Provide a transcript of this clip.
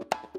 you